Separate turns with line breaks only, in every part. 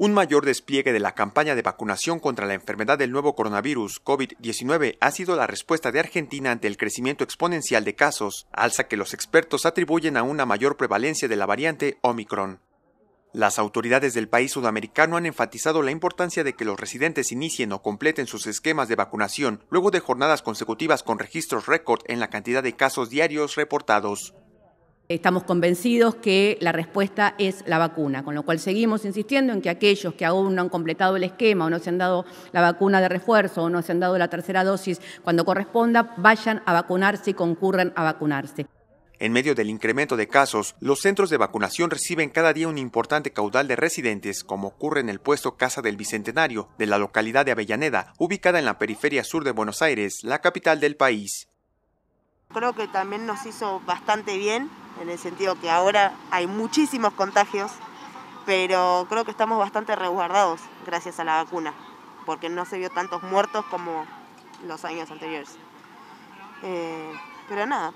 Un mayor despliegue de la campaña de vacunación contra la enfermedad del nuevo coronavirus COVID-19 ha sido la respuesta de Argentina ante el crecimiento exponencial de casos, alza que los expertos atribuyen a una mayor prevalencia de la variante Omicron. Las autoridades del país sudamericano han enfatizado la importancia de que los residentes inicien o completen sus esquemas de vacunación luego de jornadas consecutivas con registros récord en la cantidad de casos diarios reportados.
Estamos convencidos que la respuesta es la vacuna, con lo cual seguimos insistiendo en que aquellos que aún no han completado el esquema o no se han dado la vacuna de refuerzo o no se han dado la tercera dosis cuando corresponda, vayan a vacunarse y concurran a vacunarse.
En medio del incremento de casos, los centros de vacunación reciben cada día un importante caudal de residentes, como ocurre en el puesto Casa del Bicentenario, de la localidad de Avellaneda, ubicada en la periferia sur de Buenos Aires, la capital del país.
Creo que también nos hizo bastante bien en el sentido que ahora hay muchísimos contagios, pero creo que estamos bastante resguardados gracias a la vacuna, porque no se vio tantos muertos como los años anteriores. Eh, pero nada,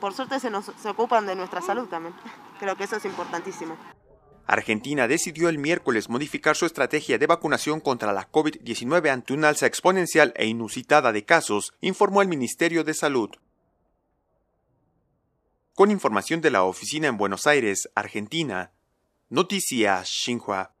por suerte se, nos, se ocupan de nuestra salud también. Creo que eso es importantísimo.
Argentina decidió el miércoles modificar su estrategia de vacunación contra la COVID-19 ante una alza exponencial e inusitada de casos, informó el Ministerio de Salud. Con información de la oficina en Buenos Aires, Argentina. Noticias Xinhua.